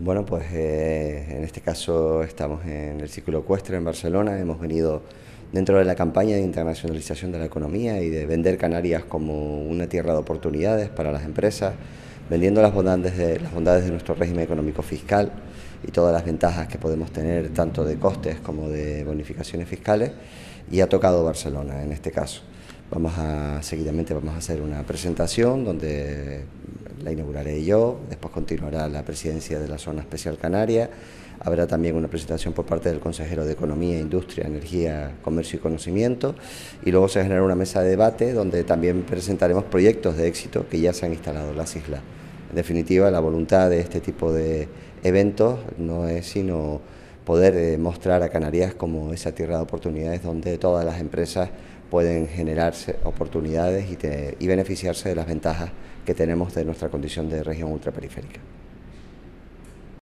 Bueno, pues eh, en este caso estamos en el Círculo Ecuestre en Barcelona. Hemos venido dentro de la campaña de internacionalización de la economía y de vender Canarias como una tierra de oportunidades para las empresas, vendiendo las bondades de, las bondades de nuestro régimen económico fiscal y todas las ventajas que podemos tener tanto de costes como de bonificaciones fiscales y ha tocado Barcelona en este caso. Vamos a seguidamente vamos a hacer una presentación donde la inauguraré yo, después continuará la presidencia de la Zona Especial Canaria, habrá también una presentación por parte del consejero de Economía, Industria, Energía, Comercio y Conocimiento y luego se generará una mesa de debate donde también presentaremos proyectos de éxito que ya se han instalado en las islas. En definitiva, la voluntad de este tipo de eventos no es sino poder eh, mostrar a Canarias como esa tierra de oportunidades donde todas las empresas pueden generarse oportunidades y, y beneficiarse de las ventajas que tenemos de nuestra condición de región ultraperiférica.